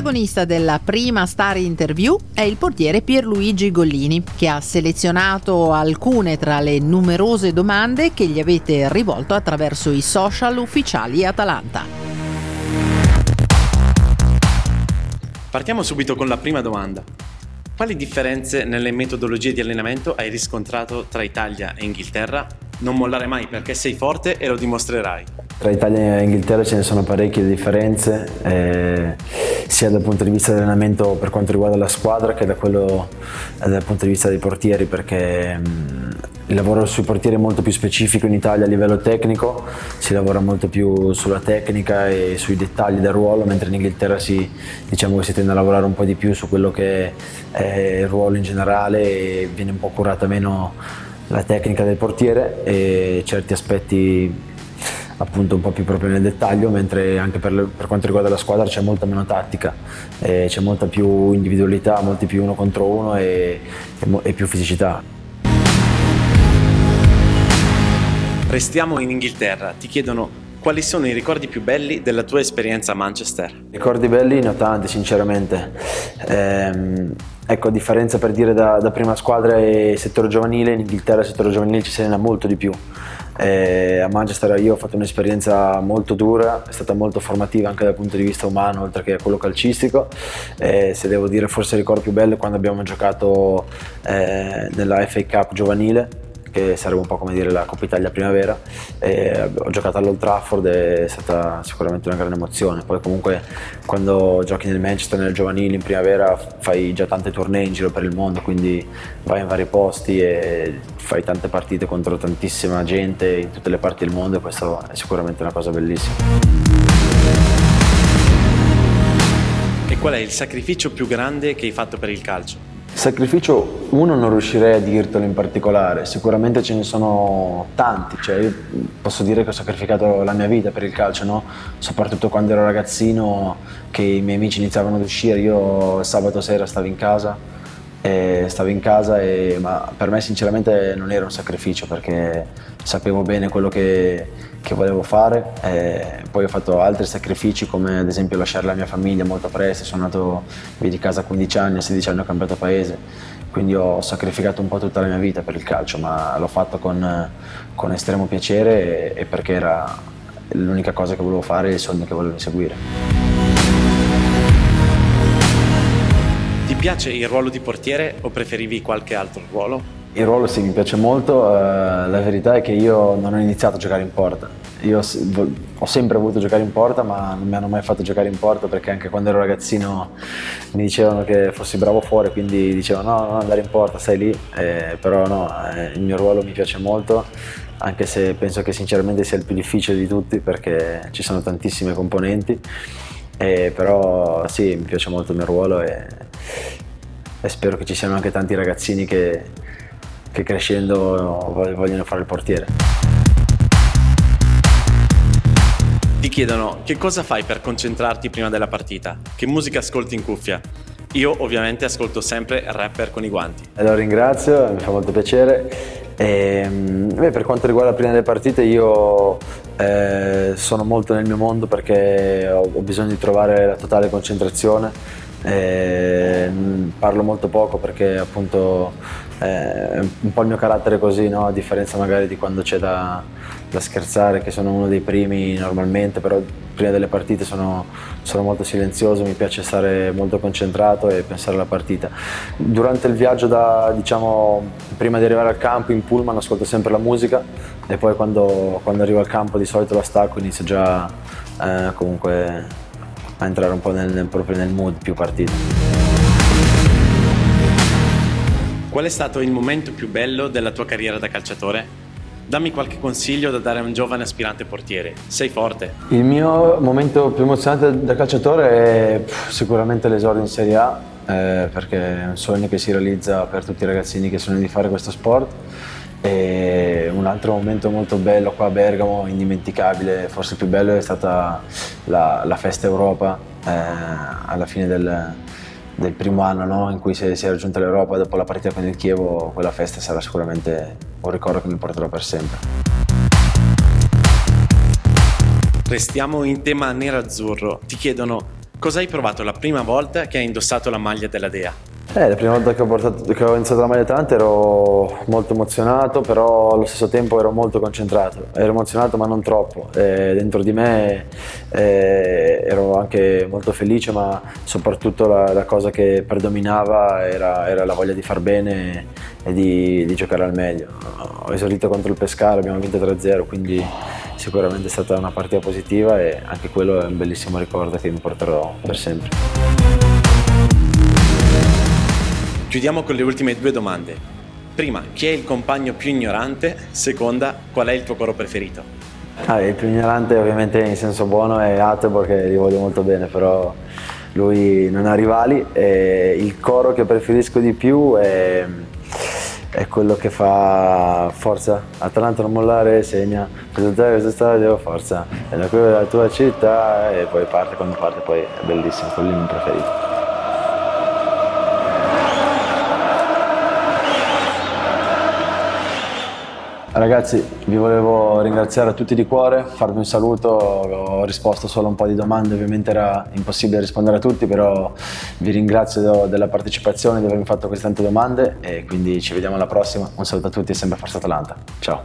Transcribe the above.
protagonista della prima Star Interview è il portiere Pierluigi Gollini, che ha selezionato alcune tra le numerose domande che gli avete rivolto attraverso i social ufficiali Atalanta. Partiamo subito con la prima domanda. Quali differenze nelle metodologie di allenamento hai riscontrato tra Italia e Inghilterra? Non mollare mai perché sei forte e lo dimostrerai. Tra Italia e Inghilterra ce ne sono parecchie differenze, eh, sia dal punto di vista dell'allenamento per quanto riguarda la squadra che da quello, dal punto di vista dei portieri, perché mh, mm, il lavoro sui portieri è molto più specifico in Italia a livello tecnico, si lavora molto più sulla tecnica e sui dettagli del ruolo, mentre in Inghilterra si, diciamo si tende a lavorare un po' di più su quello che è il ruolo in generale e viene un po' curata meno la tecnica del portiere e certi aspetti appunto un po' più proprio nel dettaglio, mentre anche per, per quanto riguarda la squadra c'è molta meno tattica, eh, c'è molta più individualità, molti più uno contro uno e, e, e più fisicità. Restiamo in Inghilterra, ti chiedono quali sono i ricordi più belli della tua esperienza a Manchester? Ricordi belli ne ho tanti sinceramente. Ehm, ecco, a differenza per dire da, da, prima squadra e settore giovanile, in Inghilterra il settore giovanile ci si allena molto di più. Eh, a Manchester io ho fatto un'esperienza molto dura, è stata molto formativa anche dal punto di vista umano oltre che quello calcistico. Eh, se devo dire forse il ricordo più bello è quando abbiamo giocato eh, nella FA Cup giovanile che sarebbe un po' come dire la Coppa Italia Primavera. E ho giocato all'Old Trafford è stata sicuramente una grande emozione. Poi comunque quando giochi nel Manchester, nel giovanile, in primavera fai già tante tournée in giro per il mondo, quindi vai in vari posti e fai tante partite contro tantissima gente in tutte le parti del mondo e questo è sicuramente una cosa bellissima. E qual è il sacrificio più grande che hai fatto per il calcio? Sacrificio, uno non riuscirei a dirtelo in particolare, sicuramente ce ne sono tanti, cioè io posso dire che ho sacrificato la mia vita per il calcio, no? soprattutto quando ero ragazzino che i miei amici iniziavano ad uscire, io sabato sera stavo in casa e stavo in casa e, ma per me sinceramente non era un sacrificio perché sapevo bene quello che, che volevo fare. E poi ho fatto altri sacrifici come ad esempio lasciare la mia famiglia molto presto, sono andato via di casa a 15 anni, a 16 anni ho cambiato paese. Quindi ho sacrificato un po' tutta la mia vita per il calcio ma l'ho fatto con, con estremo piacere e, e perché era l'unica cosa che volevo fare e il sogno che volevo inseguire. Piace il ruolo di portiere o preferivi qualche altro ruolo? Il ruolo sì, mi piace molto, eh, la verità è che io non ho iniziato a giocare in porta. Io ho sempre voluto giocare in porta ma non mi hanno mai fatto giocare in porta perché anche quando ero ragazzino mi dicevano che fossi bravo fuori quindi dicevano no, non andare in porta, stai lì, eh, però no, eh, il mio ruolo mi piace molto anche se penso che sinceramente sia il più difficile di tutti perché ci sono tantissime componenti eh, però sì, mi piace molto il mio ruolo e, e spero che ci siano anche tanti ragazzini che, che crescendo vogliono fare il portiere. Ti chiedono che cosa fai per concentrarti prima della partita? Che musica ascolti in cuffia? Io ovviamente ascolto sempre rapper con i guanti. Allora ringrazio, mi fa molto piacere. E, ehm, beh, per quanto riguarda prima delle partite io eh, sono molto nel mio mondo perché ho, ho bisogno di trovare la totale concentrazione. Eh, parlo molto poco perché appunto eh, un po' il mio carattere così, no? a differenza magari di quando c'è da, da, scherzare, che sono uno dei primi normalmente, però prima delle partite sono, sono, molto silenzioso, mi piace stare molto concentrato e pensare alla partita. Durante il viaggio, da, diciamo, prima di arrivare al campo in pullman ascolto sempre la musica e poi quando, quando arrivo al campo di solito la stacco inizio già eh, comunque a entrare un po' nel, proprio nel mood più partita. Qual è stato il momento più bello della tua carriera da calciatore? Dammi qualche consiglio da dare a un giovane aspirante portiere. Sei forte. Il mio momento più emozionante da calciatore è sicuramente l'esordio in Serie A, eh, perché è un sogno che si realizza per tutti i ragazzini che sognano di fare questo sport. E un altro momento molto bello qua a Bergamo, indimenticabile, forse il più bello, è stata la, la festa Europa eh, alla fine del, del primo anno no? in cui si è, si è raggiunta l'Europa dopo la partita con il Chievo, quella festa sarà sicuramente un ricordo che mi porterò per sempre. Restiamo in tema nero-azzurro. Ti chiedono Cosa hai provato la prima volta che hai indossato la maglia della Dea? Eh, la prima volta che ho, portato, che ho iniziato la maglia Atalanta ero molto emozionato, però allo stesso tempo ero molto concentrato. Ero emozionato ma non troppo. E dentro di me eh, ero anche molto felice, ma soprattutto la, la cosa che predominava era, era, la voglia di far bene e di, di, giocare al meglio. Ho esordito contro il Pescara, abbiamo vinto 3-0, quindi sicuramente è stata una partita positiva e anche quello è un bellissimo ricordo che mi porterò per sempre. Chiudiamo con le ultime due domande. Prima, chi è il compagno più ignorante? Seconda, qual è il tuo coro preferito? Ah, il più ignorante ovviamente in senso buono è Atebor che gli voglio molto bene, però lui non ha rivali e il coro che preferisco di più è, è quello che fa forza, Atalanta non mollare, segna, presentare questo stadio, forza, è da qui della tua città e poi parte, quando parte poi è bellissimo, quello è il mio preferito. Ragazzi, vi volevo ringraziare a tutti di cuore, farvi un saluto, ho risposto solo a un po' di domande, ovviamente era impossibile rispondere a tutti, però vi ringrazio della partecipazione, di avermi fatto queste tante domande e quindi ci vediamo alla prossima. Un saluto a tutti e sempre Forza Atalanta. Ciao.